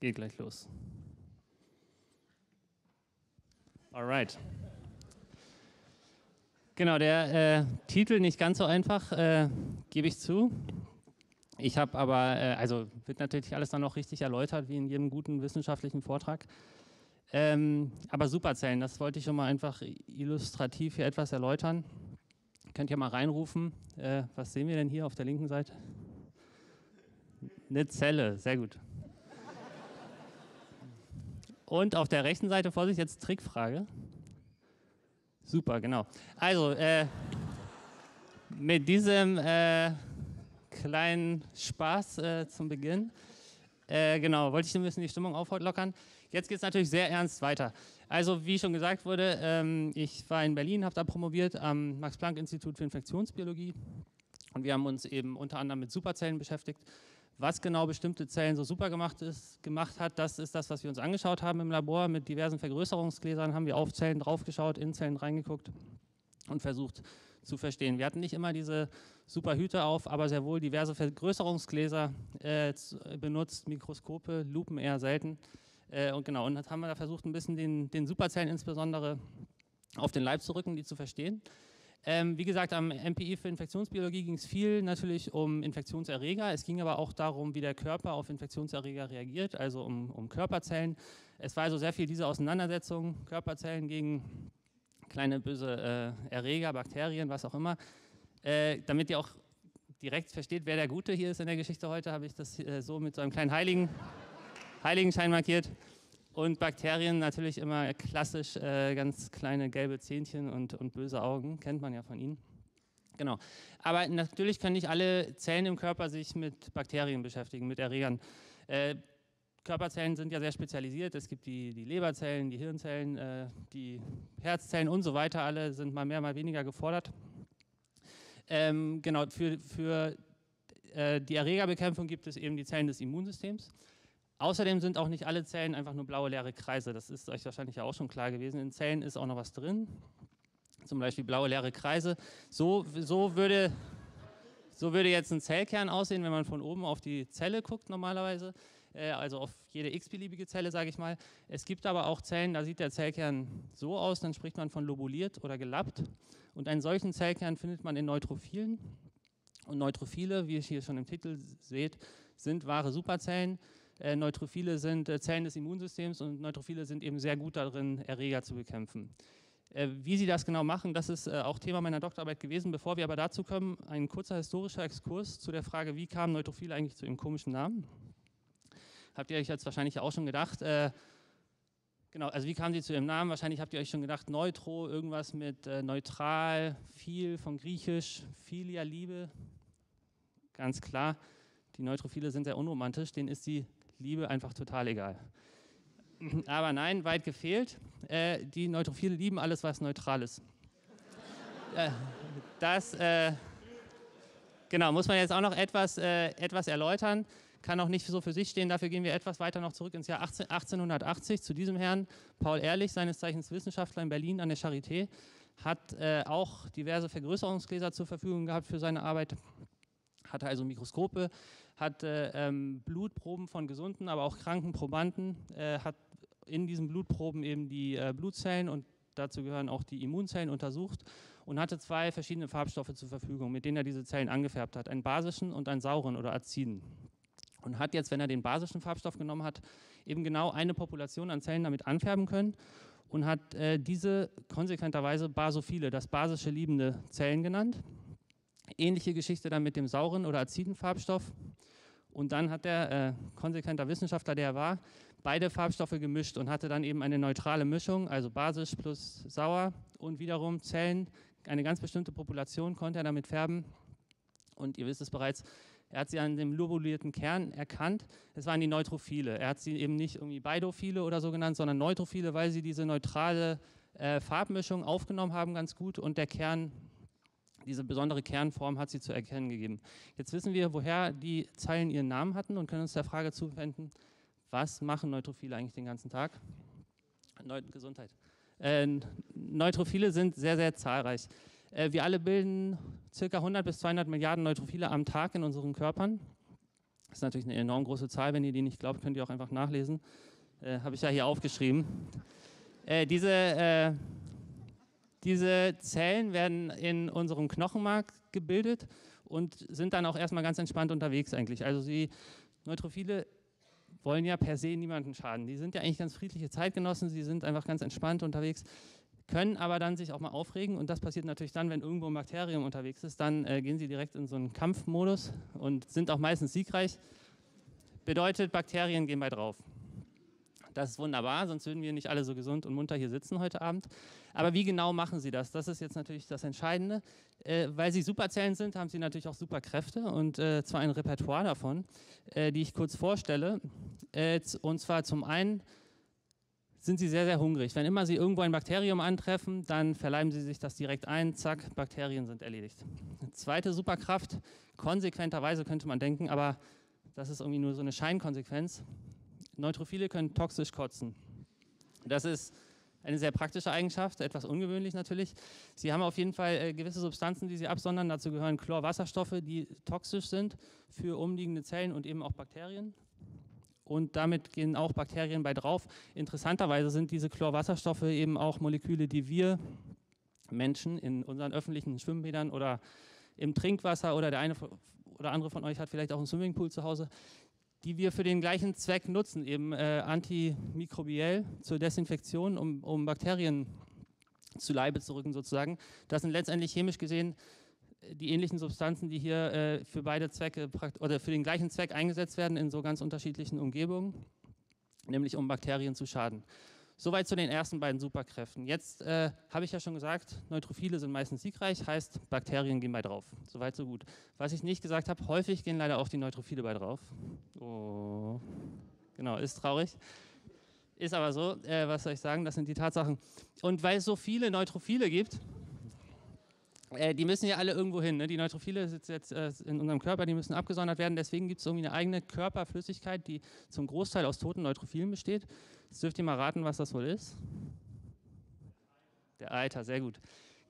Geht gleich los. Alright. Genau, der äh, Titel nicht ganz so einfach, äh, gebe ich zu. Ich habe aber, äh, also wird natürlich alles dann noch richtig erläutert, wie in jedem guten wissenschaftlichen Vortrag. Ähm, aber Superzellen, das wollte ich schon mal einfach illustrativ hier etwas erläutern. Könnt ihr mal reinrufen. Äh, was sehen wir denn hier auf der linken Seite? Eine Zelle, sehr gut. Und auf der rechten Seite, Vorsicht, jetzt Trickfrage. Super, genau. Also, äh, mit diesem äh, kleinen Spaß äh, zum Beginn, äh, genau, wollte ich ein bisschen die Stimmung auflockern. Jetzt geht es natürlich sehr ernst weiter. Also, wie schon gesagt wurde, ähm, ich war in Berlin, habe da promoviert am Max-Planck-Institut für Infektionsbiologie und wir haben uns eben unter anderem mit Superzellen beschäftigt. Was genau bestimmte Zellen so super gemacht, ist, gemacht hat, das ist das, was wir uns angeschaut haben im Labor. Mit diversen Vergrößerungsgläsern haben wir auf Zellen draufgeschaut, in Zellen reingeguckt und versucht zu verstehen. Wir hatten nicht immer diese super Hüte auf, aber sehr wohl diverse Vergrößerungsgläser äh, benutzt, Mikroskope, Lupen eher selten. Äh, und genau, und haben wir da versucht, ein bisschen den, den Superzellen insbesondere auf den Leib zu rücken, die zu verstehen. Ähm, wie gesagt, am MPI für Infektionsbiologie ging es viel natürlich um Infektionserreger. Es ging aber auch darum, wie der Körper auf Infektionserreger reagiert, also um, um Körperzellen. Es war also sehr viel diese Auseinandersetzung, Körperzellen gegen kleine böse äh, Erreger, Bakterien, was auch immer. Äh, damit ihr auch direkt versteht, wer der Gute hier ist in der Geschichte heute, habe ich das äh, so mit so einem kleinen Heiligen, Heiligenschein markiert. Und Bakterien natürlich immer klassisch äh, ganz kleine gelbe Zähnchen und, und böse Augen, kennt man ja von ihnen. Genau. Aber natürlich können nicht alle Zellen im Körper sich mit Bakterien beschäftigen, mit Erregern. Äh, Körperzellen sind ja sehr spezialisiert. Es gibt die, die Leberzellen, die Hirnzellen, äh, die Herzzellen und so weiter. Alle sind mal mehr, mal weniger gefordert. Ähm, genau, für, für äh, die Erregerbekämpfung gibt es eben die Zellen des Immunsystems. Außerdem sind auch nicht alle Zellen einfach nur blaue leere Kreise. Das ist euch wahrscheinlich ja auch schon klar gewesen. In Zellen ist auch noch was drin, zum Beispiel blaue leere Kreise. So, so, würde, so würde jetzt ein Zellkern aussehen, wenn man von oben auf die Zelle guckt normalerweise. Äh, also auf jede x-beliebige Zelle, sage ich mal. Es gibt aber auch Zellen, da sieht der Zellkern so aus, dann spricht man von lobuliert oder gelappt. Und einen solchen Zellkern findet man in Neutrophilen. Und Neutrophile, wie ihr hier schon im Titel seht, sind wahre Superzellen. Äh, Neutrophile sind äh, Zellen des Immunsystems und Neutrophile sind eben sehr gut darin, Erreger zu bekämpfen. Äh, wie sie das genau machen, das ist auch Thema meiner Doktorarbeit gewesen. Bevor wir aber dazu kommen, ein kurzer historischer Exkurs zu der Frage, wie kamen Neutrophile eigentlich zu ihrem komischen Namen? Habt ihr euch jetzt wahrscheinlich auch schon gedacht, äh, genau, also wie kamen sie zu ihrem Namen? Wahrscheinlich habt ihr euch schon gedacht, Neutro, irgendwas mit äh, neutral, viel von Griechisch, Philia, Liebe. Ganz klar, die Neutrophile sind sehr unromantisch, denen ist die Liebe einfach total egal. Aber nein, weit gefehlt. Äh, die Neutrophile lieben alles, was neutral ist. äh, das, äh, genau, muss man jetzt auch noch etwas, äh, etwas erläutern. Kann auch nicht so für sich stehen. Dafür gehen wir etwas weiter noch zurück ins Jahr 18, 1880 zu diesem Herrn. Paul Ehrlich, seines Zeichens Wissenschaftler in Berlin an der Charité, hat äh, auch diverse Vergrößerungsgläser zur Verfügung gehabt für seine Arbeit hatte also Mikroskope, hatte ähm, Blutproben von gesunden, aber auch kranken Probanden, äh, hat in diesen Blutproben eben die äh, Blutzellen und dazu gehören auch die Immunzellen untersucht und hatte zwei verschiedene Farbstoffe zur Verfügung, mit denen er diese Zellen angefärbt hat, einen basischen und einen sauren oder aziden. Und hat jetzt, wenn er den basischen Farbstoff genommen hat, eben genau eine Population an Zellen damit anfärben können und hat äh, diese konsequenterweise basophile, das basische liebende Zellen genannt Ähnliche Geschichte dann mit dem sauren oder aziden Farbstoff. Und dann hat der äh, konsequenter Wissenschaftler, der er war, beide Farbstoffe gemischt und hatte dann eben eine neutrale Mischung, also basisch plus sauer und wiederum Zellen, eine ganz bestimmte Population konnte er damit färben. Und ihr wisst es bereits, er hat sie an dem lobulierten Kern erkannt. Es waren die Neutrophile. Er hat sie eben nicht irgendwie Beidophile oder so genannt, sondern Neutrophile, weil sie diese neutrale äh, Farbmischung aufgenommen haben ganz gut und der Kern diese besondere Kernform hat sie zu erkennen gegeben. Jetzt wissen wir, woher die Zeilen ihren Namen hatten und können uns der Frage zuwenden, was machen Neutrophile eigentlich den ganzen Tag? Neu Gesundheit. Äh, Neutrophile sind sehr, sehr zahlreich. Äh, wir alle bilden ca. 100 bis 200 Milliarden Neutrophile am Tag in unseren Körpern. Das ist natürlich eine enorm große Zahl. Wenn ihr die nicht glaubt, könnt ihr auch einfach nachlesen. Äh, Habe ich ja hier aufgeschrieben. Äh, diese, äh, diese Zellen werden in unserem Knochenmark gebildet und sind dann auch erstmal ganz entspannt unterwegs eigentlich. Also sie Neutrophile wollen ja per se niemanden schaden. Die sind ja eigentlich ganz friedliche Zeitgenossen, sie sind einfach ganz entspannt unterwegs, können aber dann sich auch mal aufregen und das passiert natürlich dann, wenn irgendwo ein Bakterium unterwegs ist, dann äh, gehen sie direkt in so einen Kampfmodus und sind auch meistens siegreich. Bedeutet, Bakterien gehen bei drauf. Das ist wunderbar, sonst würden wir nicht alle so gesund und munter hier sitzen heute Abend. Aber wie genau machen sie das? Das ist jetzt natürlich das Entscheidende. Äh, weil sie Superzellen sind, haben sie natürlich auch Superkräfte und äh, zwar ein Repertoire davon, äh, die ich kurz vorstelle. Äh, und zwar zum einen sind sie sehr, sehr hungrig. Wenn immer sie irgendwo ein Bakterium antreffen, dann verleiben sie sich das direkt ein, zack, Bakterien sind erledigt. Zweite Superkraft, konsequenterweise könnte man denken, aber das ist irgendwie nur so eine Scheinkonsequenz. Neutrophile können toxisch kotzen. Das ist eine sehr praktische Eigenschaft, etwas ungewöhnlich natürlich. Sie haben auf jeden Fall äh, gewisse Substanzen, die sie absondern. Dazu gehören Chlorwasserstoffe, die toxisch sind für umliegende Zellen und eben auch Bakterien. Und damit gehen auch Bakterien bei drauf. Interessanterweise sind diese Chlorwasserstoffe eben auch Moleküle, die wir Menschen in unseren öffentlichen Schwimmbädern oder im Trinkwasser oder der eine oder andere von euch hat vielleicht auch einen Swimmingpool zu Hause, die wir für den gleichen Zweck nutzen, eben äh, antimikrobiell zur Desinfektion, um, um Bakterien zu Leibe zu rücken sozusagen. Das sind letztendlich chemisch gesehen äh, die ähnlichen Substanzen, die hier äh, für beide Zwecke oder für den gleichen Zweck eingesetzt werden in so ganz unterschiedlichen Umgebungen, nämlich um Bakterien zu schaden. Soweit zu den ersten beiden Superkräften. Jetzt äh, habe ich ja schon gesagt, Neutrophile sind meistens siegreich, heißt Bakterien gehen bei drauf. Soweit so gut. Was ich nicht gesagt habe, häufig gehen leider auch die Neutrophile bei drauf. Oh. Genau, ist traurig. Ist aber so, äh, was soll ich sagen, das sind die Tatsachen. Und weil es so viele Neutrophile gibt, äh, die müssen ja alle irgendwo hin. Ne? Die Neutrophile sitzen jetzt äh, in unserem Körper, die müssen abgesondert werden. Deswegen gibt es irgendwie eine eigene Körperflüssigkeit, die zum Großteil aus toten Neutrophilen besteht. Jetzt dürft ihr mal raten, was das wohl ist. Der Eiter, sehr gut.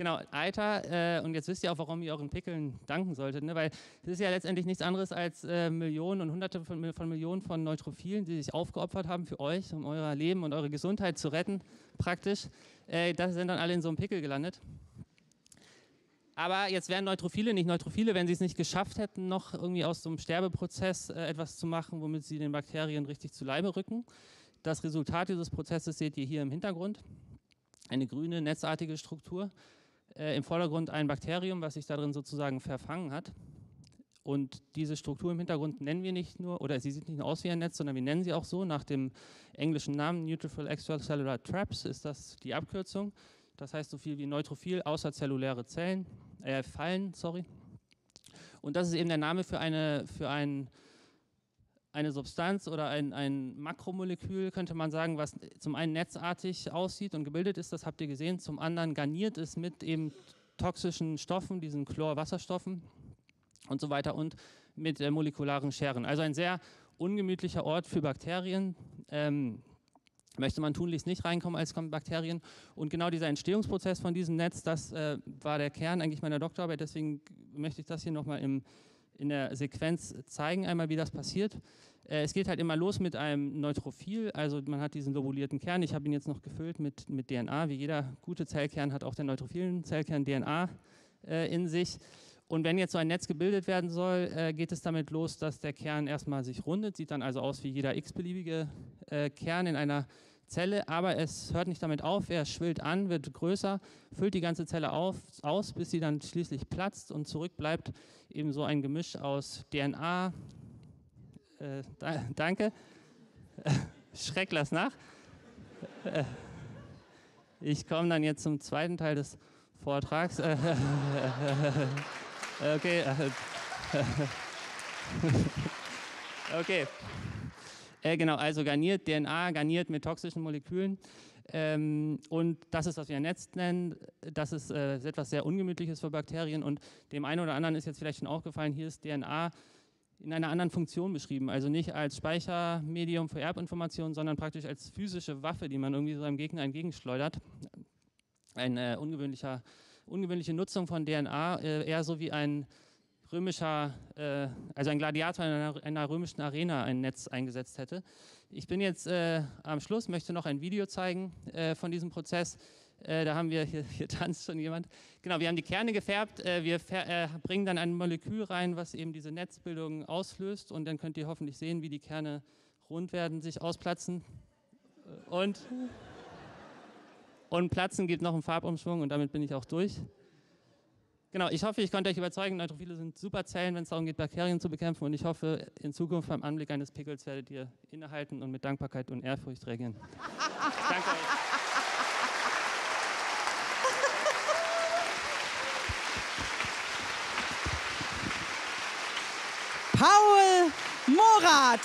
Genau, Eiter, äh, und jetzt wisst ihr auch, warum ihr euren Pickeln danken solltet, ne? weil es ist ja letztendlich nichts anderes als äh, Millionen und Hunderte von, von, Millionen von Neutrophilen, die sich aufgeopfert haben für euch, um euer Leben und eure Gesundheit zu retten, praktisch. Äh, das sind dann alle in so einem Pickel gelandet. Aber jetzt wären Neutrophile nicht Neutrophile, wenn sie es nicht geschafft hätten, noch irgendwie aus so einem Sterbeprozess äh, etwas zu machen, womit sie den Bakterien richtig zu Leibe rücken. Das Resultat dieses Prozesses seht ihr hier im Hintergrund. Eine grüne, netzartige Struktur. Äh, Im Vordergrund ein Bakterium, was sich darin sozusagen verfangen hat. Und diese Struktur im Hintergrund nennen wir nicht nur, oder sie sieht nicht nur aus wie ein Netz, sondern wir nennen sie auch so nach dem englischen Namen Neutrophil Extracellular Traps ist das die Abkürzung. Das heißt so viel wie Neutrophil außerzelluläre Zellen, äh, Fallen, sorry. Und das ist eben der Name für eine, für ein, eine Substanz oder ein, ein Makromolekül, könnte man sagen, was zum einen netzartig aussieht und gebildet ist, das habt ihr gesehen, zum anderen garniert ist mit eben toxischen Stoffen, diesen Chlorwasserstoffen und so weiter und mit äh, molekularen Scheren. Also ein sehr ungemütlicher Ort für Bakterien. Ähm, möchte man tunlichst nicht reinkommen als Bakterien. Und genau dieser Entstehungsprozess von diesem Netz, das äh, war der Kern eigentlich meiner Doktorarbeit. Deswegen möchte ich das hier nochmal in der Sequenz zeigen, einmal wie das passiert. Äh, es geht halt immer los mit einem Neutrophil, also man hat diesen lobulierten Kern. Ich habe ihn jetzt noch gefüllt mit, mit DNA. Wie jeder gute Zellkern hat auch der neutrophilen Zellkern DNA äh, in sich. Und wenn jetzt so ein Netz gebildet werden soll, äh, geht es damit los, dass der Kern erstmal sich rundet, sieht dann also aus wie jeder x-beliebige äh, Kern in einer Zelle, aber es hört nicht damit auf, er schwillt an, wird größer, füllt die ganze Zelle auf, aus, bis sie dann schließlich platzt und zurück bleibt eben so ein Gemisch aus DNA, äh, da, danke, schreck lass nach. Äh, ich komme dann jetzt zum zweiten Teil des Vortrags. Okay. okay. Äh, genau, also garniert DNA, garniert mit toxischen Molekülen. Ähm, und das ist, was wir ein Netz nennen. Das ist äh, etwas sehr Ungemütliches für Bakterien. Und dem einen oder anderen ist jetzt vielleicht schon aufgefallen, hier ist DNA in einer anderen Funktion beschrieben. Also nicht als Speichermedium für Erbinformationen, sondern praktisch als physische Waffe, die man irgendwie so einem Gegner entgegenschleudert. Ein äh, ungewöhnliche Nutzung von DNA, äh, eher so wie ein römischer, äh, also ein Gladiator in einer, einer, römischen Arena ein Netz eingesetzt hätte. Ich bin jetzt äh, am Schluss, möchte noch ein Video zeigen äh, von diesem Prozess. Äh, da haben wir, hier, hier, tanzt schon jemand. Genau, wir haben die Kerne gefärbt. Äh, wir äh, bringen dann ein Molekül rein, was eben diese Netzbildung auslöst. Und dann könnt ihr hoffentlich sehen, wie die Kerne rund werden, sich ausplatzen. Und, und platzen gibt noch einen Farbumschwung und damit bin ich auch durch. Genau, ich hoffe, ich konnte euch überzeugen, Neutrophile sind super Zellen, wenn es darum geht, Bakterien zu bekämpfen. Und ich hoffe, in Zukunft beim Anblick eines Pickels werdet ihr innehalten und mit Dankbarkeit und Ehrfurcht reagieren. Danke euch. Paul Morat.